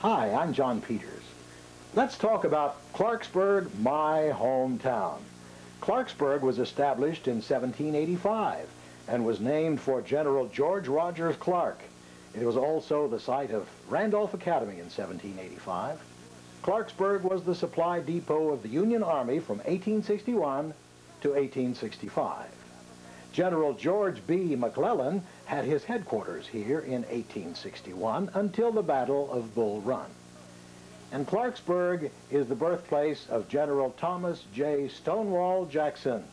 Hi, I'm John Peters. Let's talk about Clarksburg, my hometown. Clarksburg was established in 1785 and was named for General George Rogers Clark. It was also the site of Randolph Academy in 1785. Clarksburg was the supply depot of the Union Army from 1861 to 1865. General George B. McClellan had his headquarters here in 1861 until the Battle of Bull Run. And Clarksburg is the birthplace of General Thomas J. Stonewall Jackson.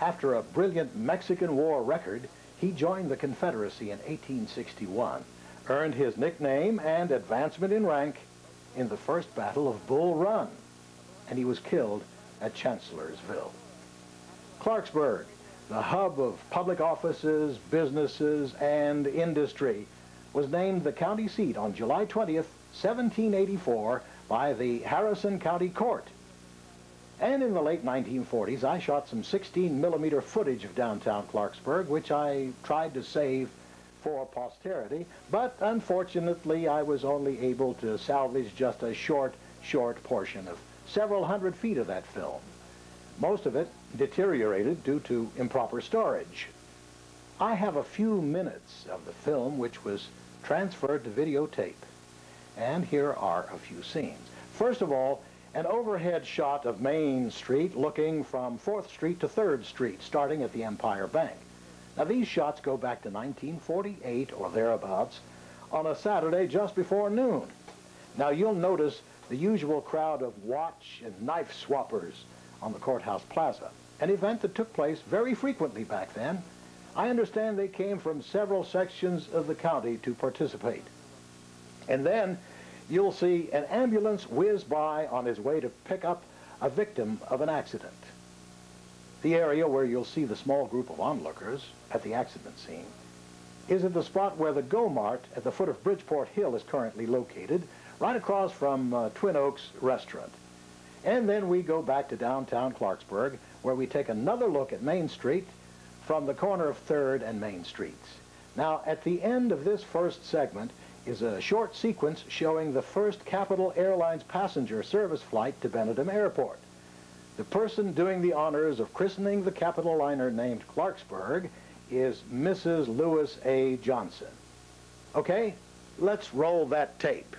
After a brilliant Mexican War record, he joined the Confederacy in 1861, earned his nickname and advancement in rank in the First Battle of Bull Run, and he was killed at Chancellorsville. Clarksburg, the hub of public offices, businesses, and industry, was named the county seat on July 20th, 1784 by the Harrison County Court. And in the late 1940s, I shot some 16 millimeter footage of downtown Clarksburg, which I tried to save for posterity, but unfortunately I was only able to salvage just a short, short portion of several hundred feet of that film. Most of it deteriorated due to improper storage. I have a few minutes of the film which was transferred to videotape. And here are a few scenes. First of all, an overhead shot of Main Street looking from 4th Street to 3rd Street, starting at the Empire Bank. Now, these shots go back to 1948 or thereabouts on a Saturday just before noon. Now, you'll notice the usual crowd of watch and knife swappers on the courthouse plaza, an event that took place very frequently back then. I understand they came from several sections of the county to participate. And then you'll see an ambulance whiz by on his way to pick up a victim of an accident. The area where you'll see the small group of onlookers at the accident scene is at the spot where the Go Mart at the foot of Bridgeport Hill is currently located, right across from uh, Twin Oaks Restaurant. And then we go back to downtown Clarksburg, where we take another look at Main Street from the corner of 3rd and Main Streets. Now, at the end of this first segment, is a short sequence showing the first Capital Airlines passenger service flight to Benedum Airport. The person doing the honors of christening the Capital liner named Clarksburg is Mrs. Louis A. Johnson. Okay, let's roll that tape.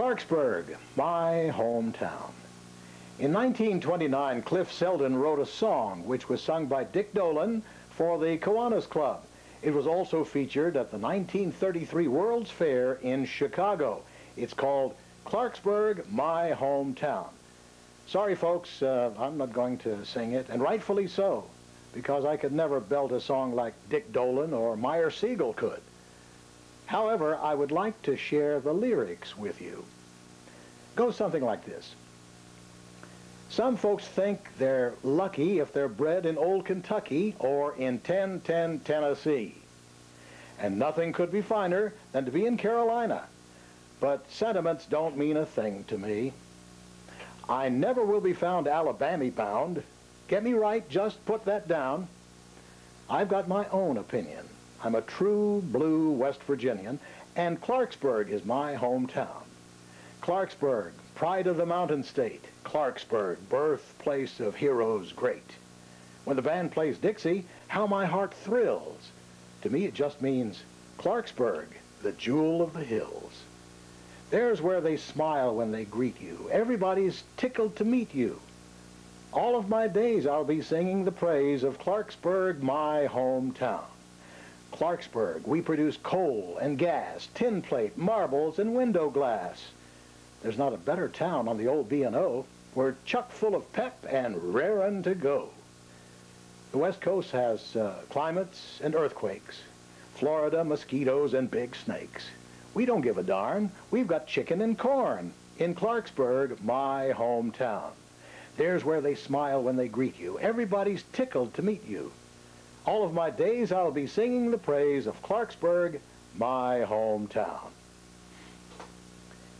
Clarksburg, my hometown. In 1929, Cliff Selden wrote a song which was sung by Dick Dolan for the Kiwanis Club. It was also featured at the 1933 World's Fair in Chicago. It's called Clarksburg, my hometown. Sorry, folks, uh, I'm not going to sing it, and rightfully so, because I could never belt a song like Dick Dolan or Meyer Siegel could. However, I would like to share the lyrics with you goes something like this. Some folks think they're lucky if they're bred in old Kentucky or in 1010 Tennessee. And nothing could be finer than to be in Carolina. But sentiments don't mean a thing to me. I never will be found Alabama bound. Get me right, just put that down. I've got my own opinion. I'm a true blue West Virginian, and Clarksburg is my hometown. Clarksburg, pride of the mountain state. Clarksburg, birthplace of heroes great. When the band plays Dixie, how my heart thrills. To me it just means Clarksburg, the jewel of the hills. There's where they smile when they greet you. Everybody's tickled to meet you. All of my days I'll be singing the praise of Clarksburg, my hometown. Clarksburg, we produce coal and gas, tin plate, marbles, and window glass. There's not a better town on the old B&O. We're chuck full of pep and rarin' to go. The West Coast has uh, climates and earthquakes. Florida, mosquitoes, and big snakes. We don't give a darn. We've got chicken and corn in Clarksburg, my hometown. There's where they smile when they greet you. Everybody's tickled to meet you. All of my days I'll be singing the praise of Clarksburg, my hometown.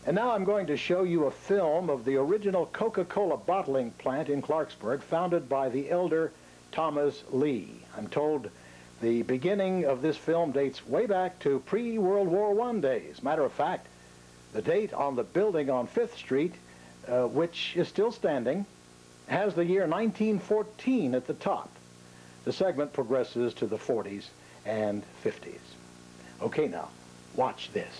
And now I'm going to show you a film of the original Coca-Cola bottling plant in Clarksburg, founded by the elder Thomas Lee. I'm told the beginning of this film dates way back to pre-World War I days. Matter of fact, the date on the building on 5th Street, uh, which is still standing, has the year 1914 at the top. The segment progresses to the 40s and 50s. Okay, now, watch this.